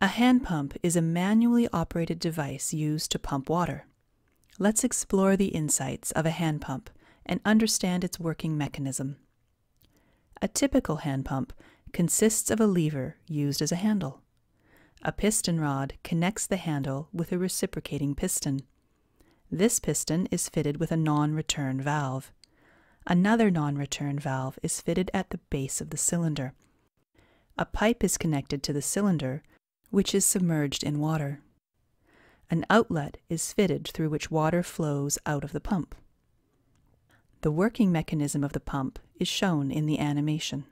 A hand pump is a manually operated device used to pump water. Let's explore the insights of a hand pump and understand its working mechanism. A typical hand pump consists of a lever used as a handle. A piston rod connects the handle with a reciprocating piston. This piston is fitted with a non-return valve. Another non-return valve is fitted at the base of the cylinder. A pipe is connected to the cylinder which is submerged in water. An outlet is fitted through which water flows out of the pump. The working mechanism of the pump is shown in the animation.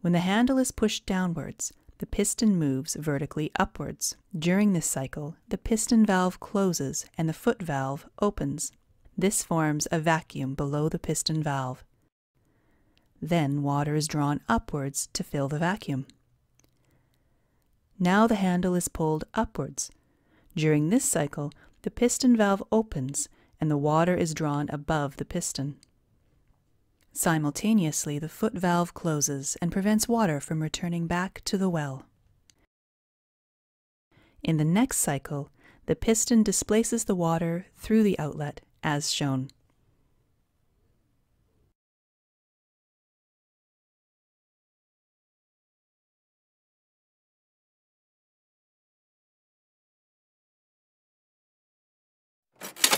When the handle is pushed downwards, the piston moves vertically upwards. During this cycle, the piston valve closes and the foot valve opens. This forms a vacuum below the piston valve. Then water is drawn upwards to fill the vacuum. Now the handle is pulled upwards. During this cycle, the piston valve opens and the water is drawn above the piston. Simultaneously, the foot valve closes and prevents water from returning back to the well. In the next cycle, the piston displaces the water through the outlet as shown. You